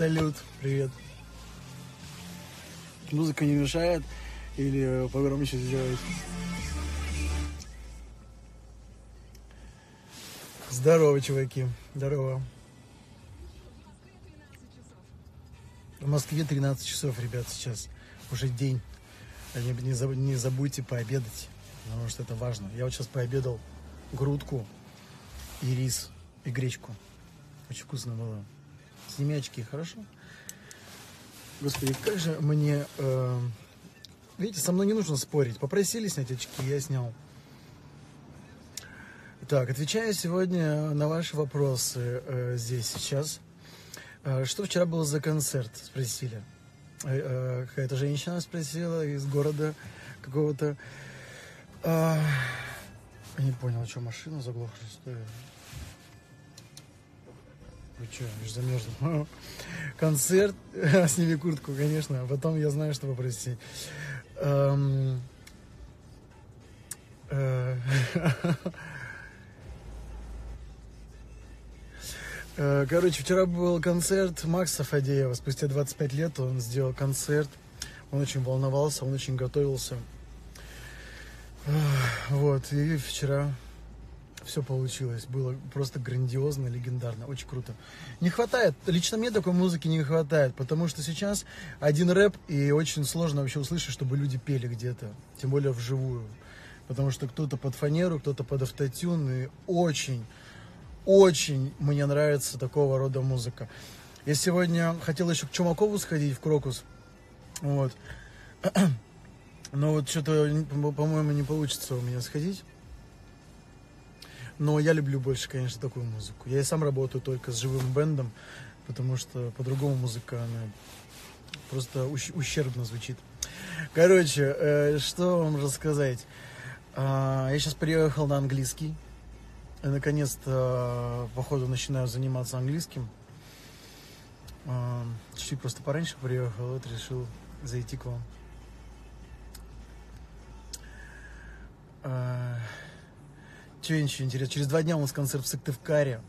Салют, привет. Музыка не мешает или погромче сделать? Здорово, чуваки. Здорово. В Москве 13 часов, ребят, сейчас. Уже день. Не, не, заб, не забудьте пообедать, потому что это важно. Я вот сейчас пообедал грудку и рис, и гречку. Очень вкусно было. Сними очки, хорошо? Господи, как же мне... Э, видите, со мной не нужно спорить. Попросили снять очки, я снял. Так, отвечаю сегодня на ваши вопросы э, здесь, сейчас. Э, что вчера было за концерт, спросили. Э, э, какая-то женщина спросила из города какого-то. Э, не понял, что машина заглохла, что ли? Вы что, я же замерзла. Концерт, сними куртку, конечно, а потом я знаю, что попросить. Эм, э, э, Короче, вчера был концерт Макса Фадеева. Спустя 25 лет он сделал концерт. Он очень волновался, он очень готовился. Вот, и вчера все получилось. Было просто грандиозно, легендарно, очень круто. Не хватает, лично мне такой музыки не хватает, потому что сейчас один рэп, и очень сложно вообще услышать, чтобы люди пели где-то, тем более вживую. Потому что кто-то под фанеру, кто-то под автотюн, и очень, очень мне нравится такого рода музыка. Я сегодня хотел еще к Чумакову сходить, в Крокус, вот. Но вот что-то, по-моему, не получится у меня сходить. Но я люблю больше, конечно, такую музыку. Я и сам работаю только с живым бендом, потому что по-другому музыка, она просто ущербно звучит. Короче, э, что вам рассказать? Э, я сейчас приехал на английский. Наконец-то, походу, начинаю заниматься английским. Э, чуть-чуть просто пораньше приехал, вот решил зайти к вам. Э, что еще интересно? Через два дня у нас концерт в Сыктывкаре.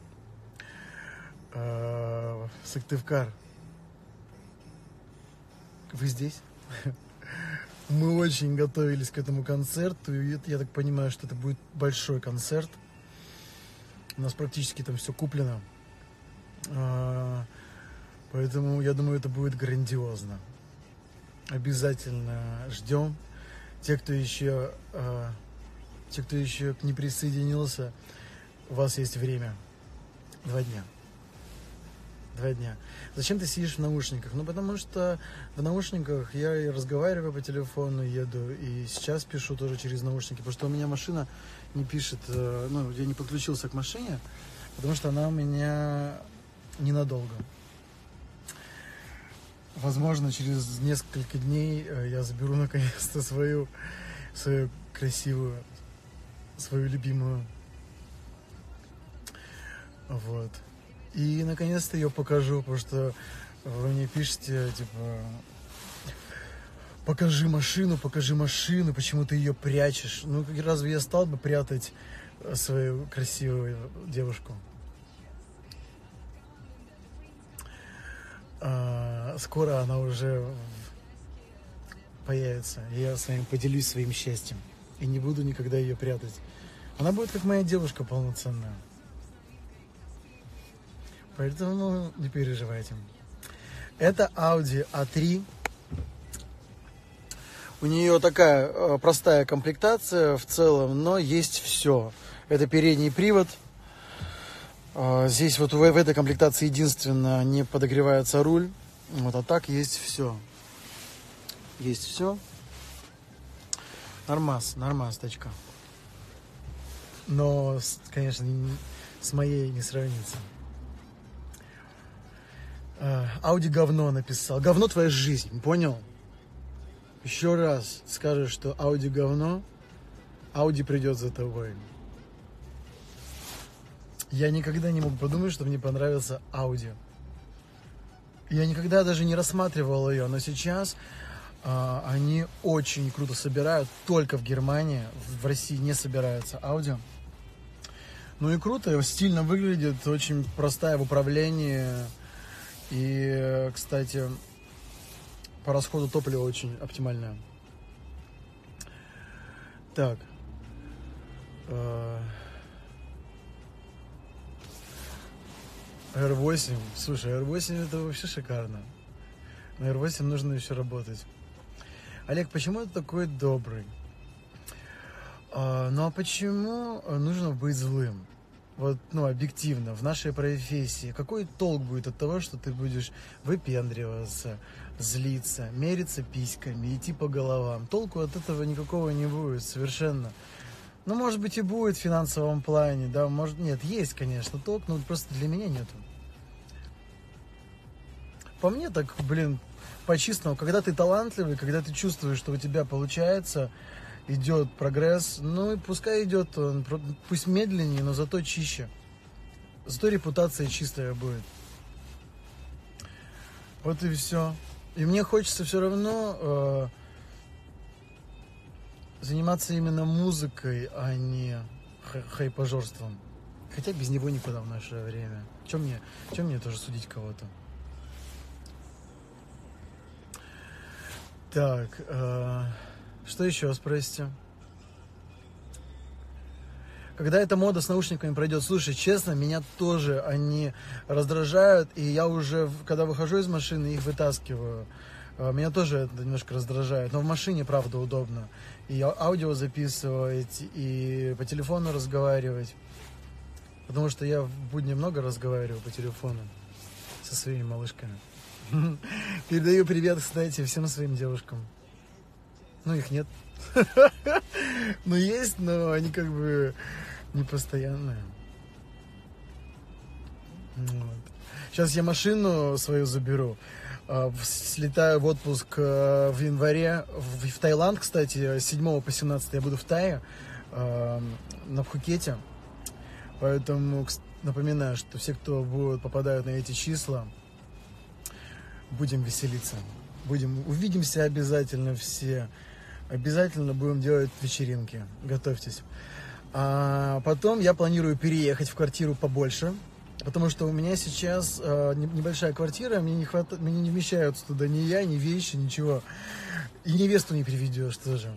Э, Сыктывкар. Вы здесь? Мы очень готовились к этому концерту. И я так понимаю, что это будет большой концерт. У нас практически там все куплено. Э, поэтому я думаю, это будет грандиозно. Обязательно ждем. Те, кто еще э, те, кто еще не присоединился, у вас есть время. Два дня. Два дня. Зачем ты сидишь в наушниках? Ну, потому что в наушниках я и разговариваю по телефону, еду, и сейчас пишу тоже через наушники, потому что у меня машина не пишет, э, ну, я не подключился к машине, потому что она у меня ненадолго. Возможно, через несколько дней э, я заберу наконец-то свою, свою красивую свою любимую. Вот. И наконец-то ее покажу, потому что вы мне пишете, типа, покажи машину, покажи машину, почему ты ее прячешь. Ну, разве я стал бы прятать свою красивую девушку? А, скоро она уже появится. Я с вами поделюсь своим счастьем. И не буду никогда ее прятать. Она будет как моя девушка полноценная. Поэтому ну, не переживайте. Это Audi A3. У нее такая э, простая комплектация в целом, но есть все. Это передний привод. Э, здесь вот в, этой комплектации единственное не подогревается руль. Вот, а так есть все. Есть все. Нормас, нормас, тачка но, конечно, с моей не сравнится. А, Ауди говно написал. Говно твоя жизнь, понял? Еще раз скажешь, что Ауди говно, Ауди придет за тобой. Я никогда не мог подумать, что мне понравился Ауди. Я никогда даже не рассматривал ее, но сейчас они очень круто собирают, только в Германии, в России не собирается аудио. Ну и круто, стильно выглядит, очень простая в управлении. И, кстати, по расходу топлива очень оптимальная. Так. R8. Слушай, R8 это вообще шикарно. На R8 нужно еще работать. Олег, почему ты такой добрый? А, ну а почему нужно быть злым? Вот, ну, объективно, в нашей профессии. Какой толк будет от того, что ты будешь выпендриваться, злиться, мериться письками, идти по головам? Толку от этого никакого не будет, совершенно. Ну, может быть, и будет в финансовом плане, да, может, нет, есть, конечно, толк, но просто для меня нету. По мне так, блин, по-чистому, когда ты талантливый, когда ты чувствуешь, что у тебя получается, идет прогресс, ну и пускай идет он, пусть медленнее, но зато чище. Зато репутация чистая будет. Вот и все. И мне хочется все равно э, заниматься именно музыкой, а не хайпажорством. Хотя без него никуда в наше время. Чем мне, чем мне тоже судить кого-то? Так, э, что еще спросите? Когда эта мода с наушниками пройдет, слушай, честно, меня тоже они раздражают, и я уже, когда выхожу из машины, их вытаскиваю. Э, меня тоже это немножко раздражает, но в машине, правда, удобно. И аудио записывать, и по телефону разговаривать. Потому что я в будни много разговариваю по телефону со своими малышками. Передаю привет, кстати, всем своим девушкам. Ну, их нет. Ну, есть, но они как бы не постоянные. Вот. Сейчас я машину свою заберу. А, слетаю в отпуск э, в январе в Таиланд, кстати, с 7 по 17 я буду в Тае, э, на Пхукете. Поэтому напоминаю, что все, кто будет, попадают на эти числа, будем веселиться. Будем, увидимся обязательно все. Обязательно будем делать вечеринки. Готовьтесь. А потом я планирую переехать в квартиру побольше, потому что у меня сейчас э, небольшая квартира, мне не хватает, мне не вмещаются туда ни я, ни вещи, ничего. И невесту не приведешь тоже.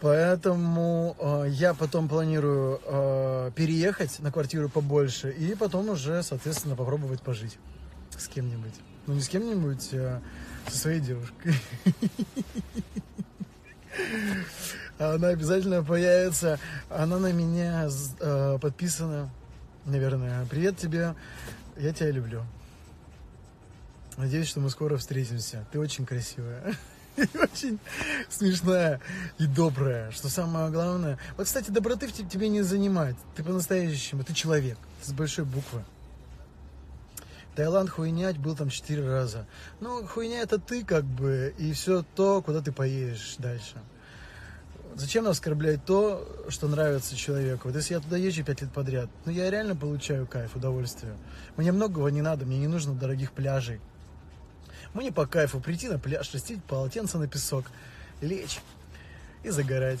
Поэтому э, я потом планирую э, переехать на квартиру побольше и потом уже, соответственно, попробовать пожить с кем-нибудь. Ну, не с кем-нибудь, а со своей девушкой. Она обязательно появится. Она на меня э, подписана, наверное. Привет тебе. Я тебя люблю. Надеюсь, что мы скоро встретимся. Ты очень красивая. очень смешная и добрая. Что самое главное. Вот, кстати, доброты в тебе не занимает. Ты по-настоящему, ты человек. С большой буквы. Таиланд хуйнять был там четыре раза. Ну, хуйня это ты как бы, и все то, куда ты поедешь дальше. Зачем нам оскорблять то, что нравится человеку? Вот если я туда езжу пять лет подряд, ну я реально получаю кайф, удовольствие. Мне многого не надо, мне не нужно дорогих пляжей. Мне по кайфу прийти на пляж, расстелить полотенце на песок, лечь и загорать.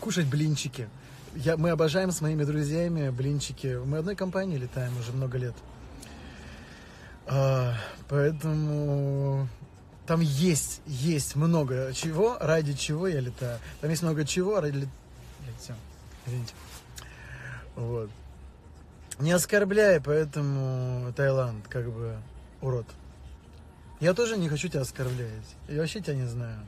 Кушать блинчики. Я, мы обожаем с моими друзьями блинчики. Мы одной компании летаем уже много лет. А, поэтому там есть, есть много чего, ради чего я летаю. Там есть много чего, ради... Блядь, извините. Вот. Не оскорбляй, поэтому Таиланд как бы урод. Я тоже не хочу тебя оскорблять. Я вообще тебя не знаю.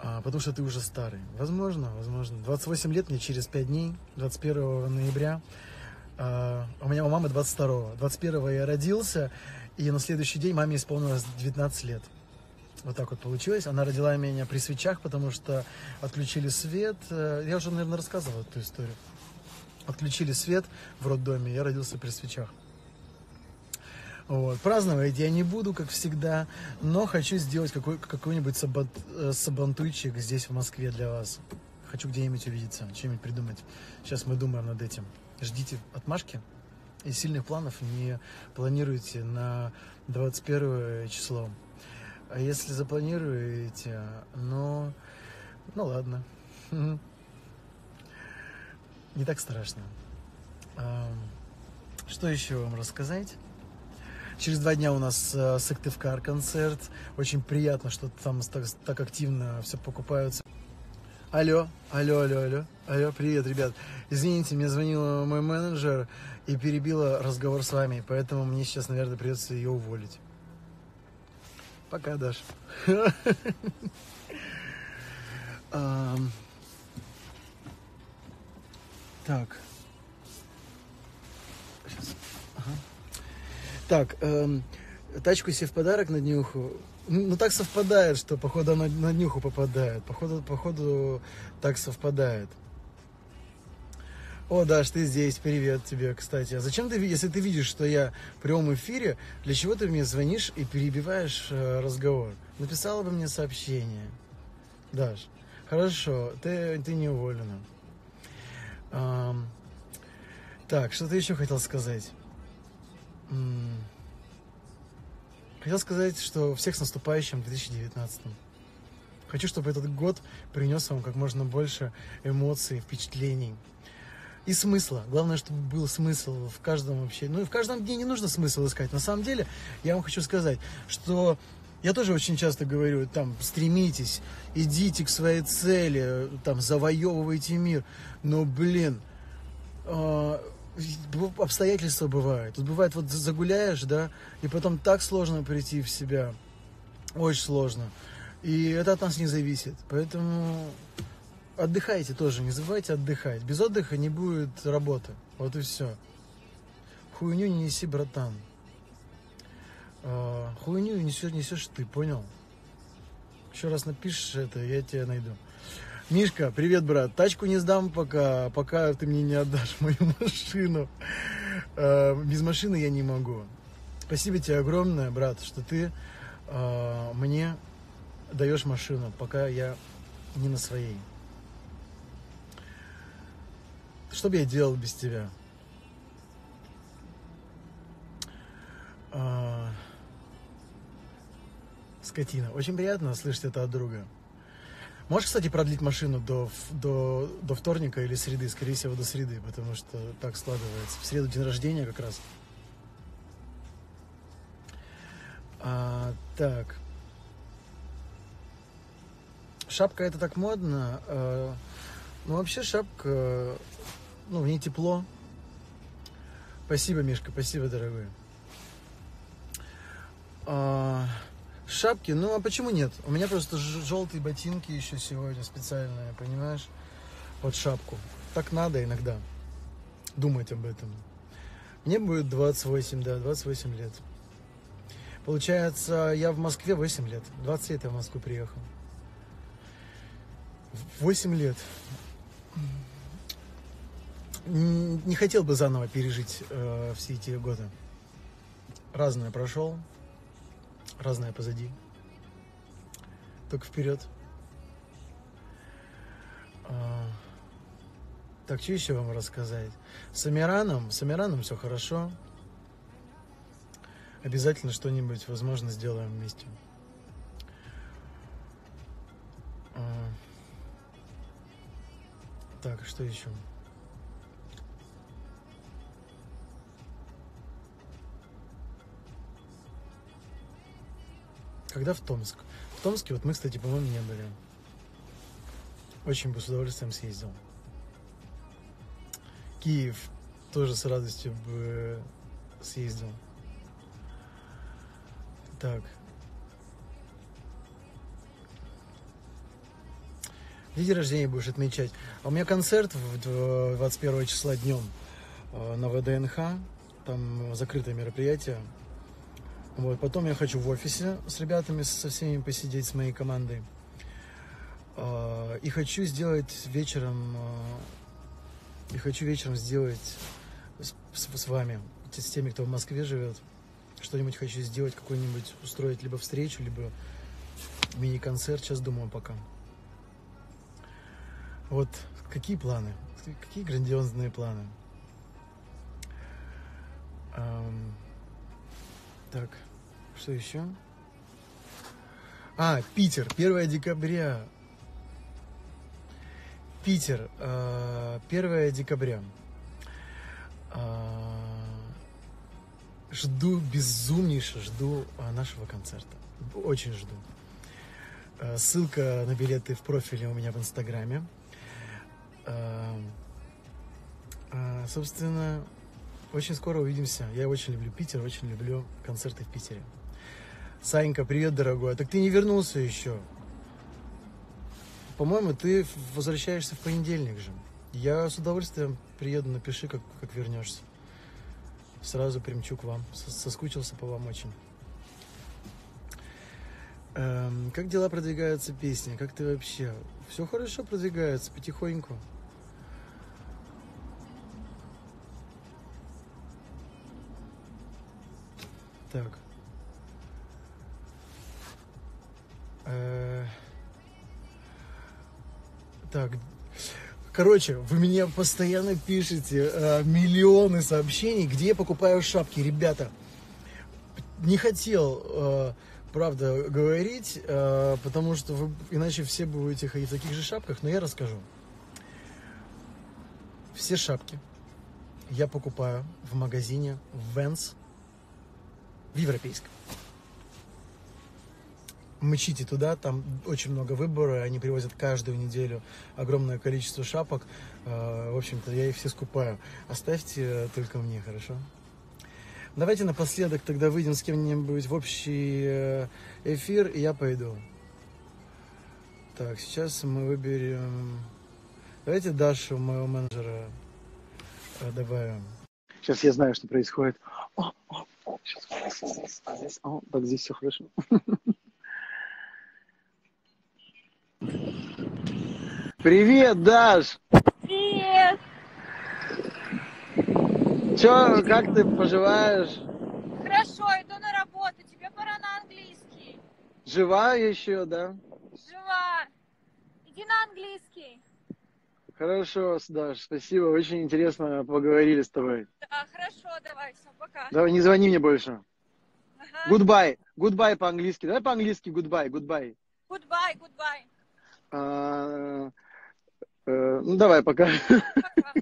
А, потому что ты уже старый. Возможно, возможно. 28 лет мне через 5 дней, 21 ноября. А, у меня у мамы 22. 21 я родился, и на следующий день маме исполнилось 19 лет. Вот так вот получилось. Она родила меня при свечах, потому что отключили свет. Э, я уже, наверное, рассказывал эту историю. Отключили свет в роддоме, я родился при свечах. Вот. Праздновать я не буду, как всегда, но хочу сделать какой, какой-нибудь сабат, э, сабантуйчик здесь, в Москве, для вас. Хочу где-нибудь увидеться, что-нибудь придумать. Сейчас мы думаем над этим. Ждите отмашки и сильных планов не планируйте на 21 число. А если запланируете, ну, ну ладно. Не так страшно. Что еще вам рассказать? Через два дня у нас э, Сыктывкар концерт. Очень приятно, что там так, так активно все покупаются. Алло, алло, алло, алло, алло, привет, ребят. Извините, мне звонила мой менеджер и перебила разговор с вами, поэтому мне сейчас, наверное, придется ее уволить. Пока, Даш. Так. Сейчас. Ага. Так, эм, тачку себе в подарок на днюху. Ну, так совпадает, что, походу, она на днюху попадает. Походу, походу, так совпадает. О, Даш, ты здесь, привет тебе, кстати. А зачем ты, если ты видишь, что я в прямом эфире, для чего ты мне звонишь и перебиваешь э, разговор? Написала бы мне сообщение. Даш, хорошо, ты, ты не уволена. Так, что ты еще хотел сказать? Хотел сказать, что всех с наступающим 2019. Хочу, чтобы этот год принес вам как можно больше эмоций, впечатлений и смысла. Главное, чтобы был смысл в каждом вообще. Ну и в каждом дне не нужно смысл искать. На самом деле, я вам хочу сказать, что я тоже очень часто говорю, там, стремитесь, идите к своей цели, там, завоевывайте мир. Но, блин, э, обстоятельства бывают. Тут бывает, вот загуляешь, да, и потом так сложно прийти в себя. Очень сложно. И это от нас не зависит. Поэтому отдыхайте тоже, не забывайте отдыхать. Без отдыха не будет работы. Вот и все. Хуйню не неси, братан э, хуйню несешь, несешь ты, понял? Еще раз напишешь это, я тебя найду. Мишка, привет, брат. Тачку не сдам пока, пока ты мне не отдашь мою машину. Э, без машины я не могу. Спасибо тебе огромное, брат, что ты э, мне даешь машину, пока я не на своей. Что бы я делал без тебя? А, скотина. Очень приятно слышать это от друга. Можешь, кстати, продлить машину до, до, до вторника или среды? Скорее всего, до среды, потому что так складывается. В среду день рождения как раз. А, так. Шапка это так модно. А, ну, вообще шапка, ну, в ней тепло. Спасибо, Мишка, спасибо, дорогой. А, шапки, ну а почему нет? У меня просто желтые ботинки еще сегодня специальные, понимаешь? Под шапку. Так надо иногда думать об этом. Мне будет 28, да, 28 лет. Получается, я в Москве 8 лет. 20 лет я в Москву приехал. 8 лет. Не хотел бы заново пережить э, все эти годы. Разное прошел, разное позади. Только вперед. А, так, что еще вам рассказать? С Амираном, с Амираном все хорошо. Обязательно что-нибудь, возможно, сделаем вместе. А, так, что еще? Когда в Томск? В Томске вот мы, кстати, по-моему, не были. Очень бы с удовольствием съездил. Киев тоже с радостью бы съездил. Так. День рождения будешь отмечать. А у меня концерт 21 числа днем э, на ВДНХ. Там закрытое мероприятие. Вот, потом я хочу в офисе с ребятами, со всеми посидеть, с моей командой. А, и хочу сделать вечером, а, и хочу вечером сделать с, с, с вами, с теми, кто в Москве живет, что-нибудь хочу сделать, какой-нибудь устроить либо встречу, либо мини-концерт, сейчас думаю пока. Вот какие планы, какие грандиозные планы. Um, так. Что еще? А, Питер, 1 декабря. Питер, 1 э, декабря. Э, жду, безумнейше жду а, нашего концерта. Очень жду. А, ссылка на билеты в профиле у меня в Инстаграме. А, а, собственно, очень скоро увидимся. Я очень люблю Питер, очень люблю концерты в Питере. Санька, привет, дорогой. Так ты не вернулся еще. По-моему, ты возвращаешься в понедельник же. Я с удовольствием приеду, напиши, как, как вернешься. Сразу примчу к вам. Соскучился по вам очень. Эм, как дела продвигаются песни? Как ты вообще? Все хорошо продвигается, потихоньку. Так. Э, так. Короче, вы мне постоянно пишете э, миллионы сообщений, где я покупаю шапки. Ребята, не хотел, э, правда, говорить, э, потому что вы иначе все будете ходить в таких же шапках, но я расскажу. Все шапки я покупаю в магазине Vans в европейском мчите туда, там очень много выбора, они привозят каждую неделю огромное количество шапок. А, в общем-то, я их все скупаю. Оставьте только мне, хорошо? Давайте напоследок тогда выйдем с кем-нибудь в общий э, эфир, и я пойду. Так, сейчас мы выберем... Давайте Дашу, моего менеджера, э, добавим. Сейчас я знаю, что происходит. О, о, о, сейчас, здесь, о, так здесь все хорошо. Привет, Даш! Привет! Чё, как ты поживаешь? Хорошо, иду на работу, тебе пора на английский. Жива еще, да? Жива. Иди на английский. Хорошо, Даш, спасибо, очень интересно поговорили с тобой. Да, хорошо, давай, все, пока. Давай, не звони мне больше. Ага. Goodbye, goodbye по-английски. Давай по-английски goodbye, goodbye. Goodbye, goodbye. А, э, ну, давай, пока. Пока.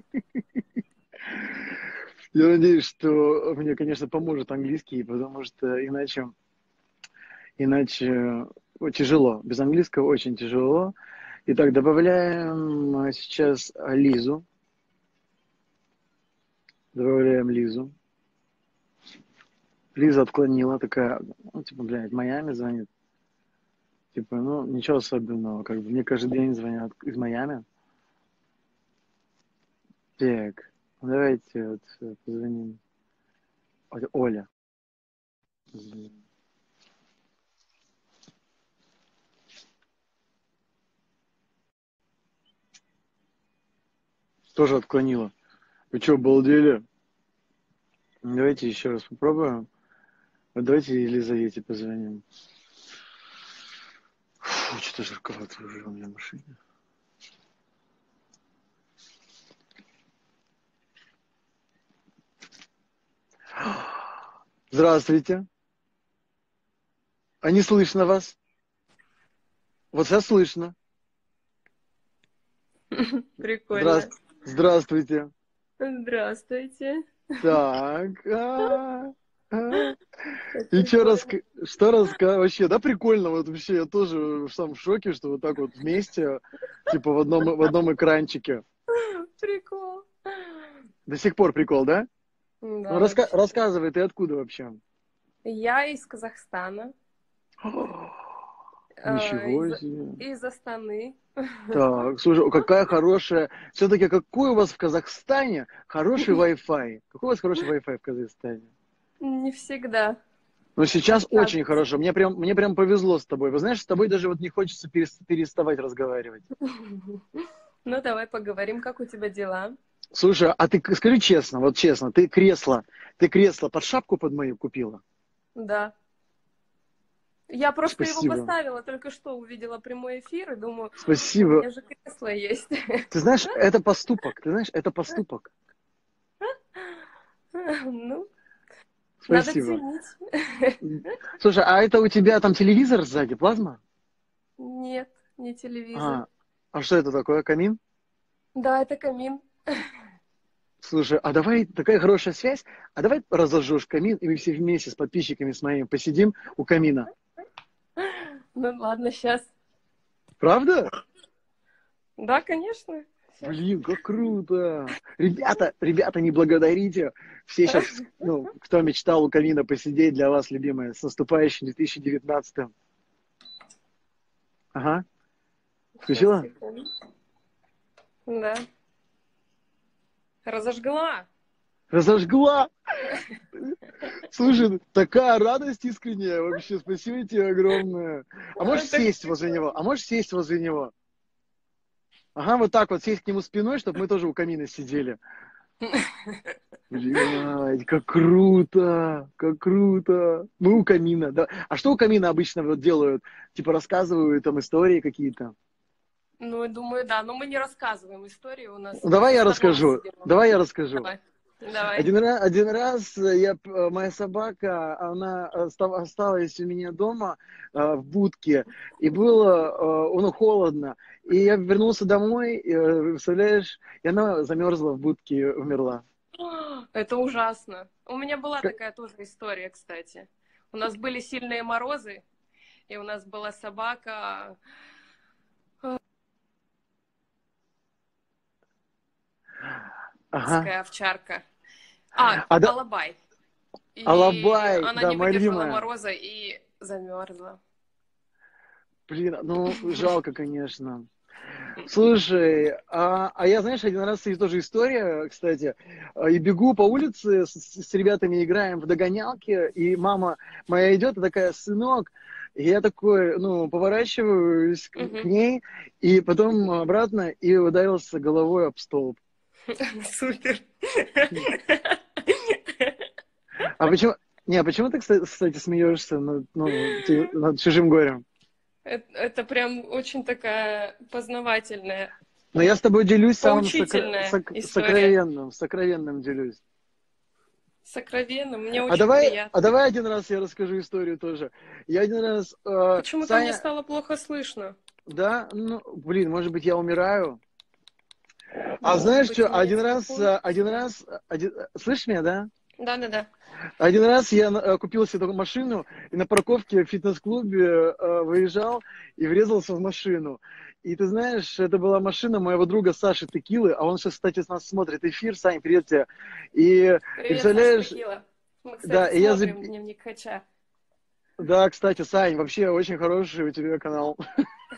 Я надеюсь, что мне, конечно, поможет английский, потому что иначе, иначе тяжело. Без английского очень тяжело. Итак, добавляем сейчас Лизу. Добавляем Лизу. Лиза отклонила, такая, ну, типа, блядь, Майами звонит. Типа, ну, ничего особенного. Как бы мне каждый день звонят из Майами. Так, давайте вот э, позвоним. Вот, Оля. Тоже отклонила. Вы что, обалдели? Давайте еще раз попробуем. Давайте Елизавете позвоним. Фу, что-то жарковато уже у меня в машине. Здравствуйте. А не слышно вас? Вот сейчас слышно. Прикольно. Здра- Здравствуйте. Здравствуйте. Так. а, а. И что, раска... что раска... вообще, да, прикольно, вот вообще, я тоже сам в шоке, что вот так вот вместе, типа в одном, в одном экранчике. Прикол. До сих пор прикол, да? Да, Ну, раска... рассказывай, ты откуда вообще? Я из Казахстана. Ничего из, себе. из Астаны. Так, слушай, какая хорошая... Все-таки какой у вас в Казахстане хороший Wi-Fi? Какой у вас хороший Wi-Fi в Казахстане? Не всегда. Ну, сейчас Так. очень хорошо. Мне прям, мне прям повезло с тобой. Вы знаешь, с тобой даже вот не хочется перес- переставать разговаривать. Ну, давай поговорим, как у тебя дела. Слушай, а ты скажи честно, вот честно, ты кресло, ты кресло под шапку под мою купила? Да. Я просто Спасибо. его поставила, только что увидела прямой эфир и думаю, у Спасибо. меня же кресло есть. Ты знаешь, это поступок. Ты знаешь, это поступок. Ну, надо Спасибо. ценить. Слушай, а это у тебя там телевизор сзади, плазма? Нет, не телевизор. А, а что это такое, камин? Да, это камин. Слушай, а давай, такая хорошая связь, а давай разожжешь камин, и мы все вместе с подписчиками с моими посидим у камина. Ну ладно, сейчас. Правда? Да, конечно. Блин, как круто! Ребята, ребята, не благодарите. Все сейчас, ну, кто мечтал у камина посидеть, для вас, любимые, с наступающим 2019 Ага. Включила? Да. Разожгла. Разожгла! Слушай, такая радость искренняя вообще. Спасибо тебе огромное. А можешь сесть возле него? А можешь сесть возле него? Ага, вот так вот сесть к нему спиной, чтобы мы тоже у камина сидели. Блядь, как круто, как круто. Мы у камина, да. А что у камина обычно вот делают? Типа рассказывают там истории какие-то? Ну, думаю, да. Но мы не рассказываем истории у нас. Ну, давай я расскажу. Давай я расскажу. Давай. Давай. Один раз, один раз я, п- моя собака, она оста- осталась у меня дома э, в будке, и было, э, ну, холодно. И я вернулся домой, и, э, представляешь, и она замерзла в будке и умерла. Это ужасно. У меня была Как- такая тоже история, кстати. У нас были сильные морозы, и у нас была собака. Ага. Овчарка. А, А Алабай. И Алабай, она да, не моя выдержала любимая. мороза и замерзла. Блин, ну, жалко, конечно. Слушай, а, а я, знаешь, один раз есть тоже история, кстати, а, и бегу по улице с, с ребятами, играем в догонялки, и мама моя идет и такая, сынок, и я такой, ну, поворачиваюсь Мгм. к ней, и потом обратно, и ударился головой об столб. Супер. А почему, не, а почему ты, кстати, смеешься над, ну, над чужим горем? Это, это прям очень такая познавательная. Но я с тобой делюсь самым сокро- Поучительная сок- история. сокровенным, сокровенным делюсь. Сокровенно. Мне очень А давай, приятно. а давай один раз я расскажу историю тоже. Я один раз... э, Почему-то Саня- мне стало плохо слышно. Да, ну, блин, может быть, я умираю. А знаешь что, один раз, э, один раз, один, слышишь меня, да? Да-да-да. Один раз я э, купил себе такую машину, и на парковке в фитнес-клубе э, выезжал и врезался в машину. И ты знаешь, это была машина моего друга Саши Текилы, а он сейчас, кстати, с нас смотрит эфир. Сань, привет тебе. И Привет, представляешь- Саша. Мы, кстати, Да, и я заб- дневник Хача. да, кстати, Сань, вообще очень хороший у тебя канал.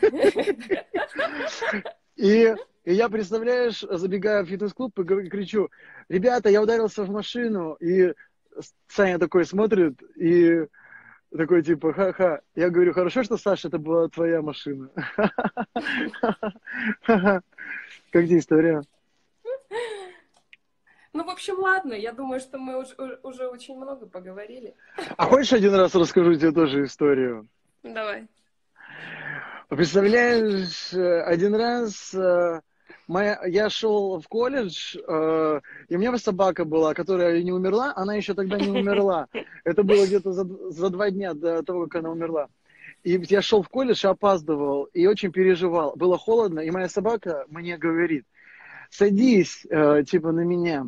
И, и я, представляешь, забегаю в фитнес-клуб и кричу, ребята, я ударился в машину. И Саня такой смотрит и такой типа, ха-ха. Я говорю, хорошо, что, Саша, это была твоя машина. Как тебе история? Ну, в общем, ладно. Я думаю, что мы уже, уже очень много поговорили. А хочешь один раз расскажу тебе тоже историю? Давай. Представляешь, э, один раз э, моя, я шел в колледж, э, и у меня собака была, которая не умерла, она еще тогда не умерла. Это было где-то за, за два дня до того, как она умерла. И я шел в колледж, опаздывал, и очень переживал. Было холодно, и моя собака мне говорит, садись, э, типа, на меня.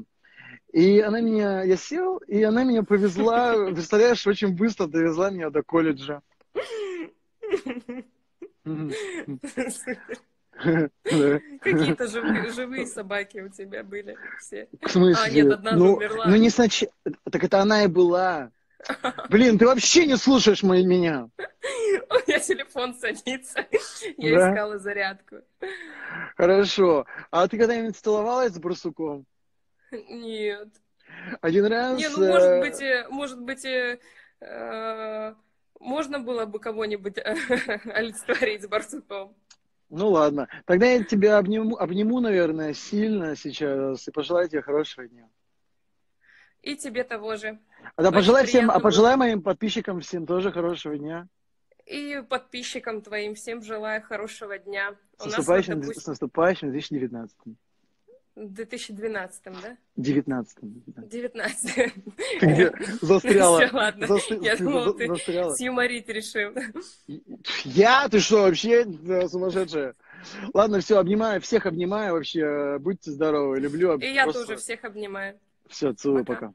И она меня, я сел, и она меня повезла, представляешь, очень быстро довезла меня до колледжа. Какие-то живые, собаки у тебя были все. В смысле? А, нет, одна ну, умерла. ну не сначала. Так это она и была. Блин, ты вообще не слушаешь мои- меня. У меня телефон садится. Я Да? искала зарядку. Хорошо. А ты когда-нибудь целовалась с барсуком? Нет. Один раз... Не, ну, э, может быть, э, может быть, э, э, можно было бы кого-нибудь э, олицетворить с барсуком. Ну ладно. Тогда я тебя обниму, обниму, наверное, сильно сейчас и пожелаю тебе хорошего дня. И тебе того же. А да, Очень пожелай всем, а пожелай моим подписчикам всем тоже хорошего дня. И подписчикам твоим всем желаю хорошего дня. С У нас, вот, наступающим, с допустим, наступающим 2019. В 2012, да? 19. 19. Ты где застряла? Всё, ладно. Засты- Я думала, ты застряла. Сюморить решил. Я? Ты что, вообще да, сумасшедшая? Ладно, все, обнимаю, всех обнимаю вообще. Будьте здоровы, люблю. И я тоже всех обнимаю. Все, целую, Пока. пока.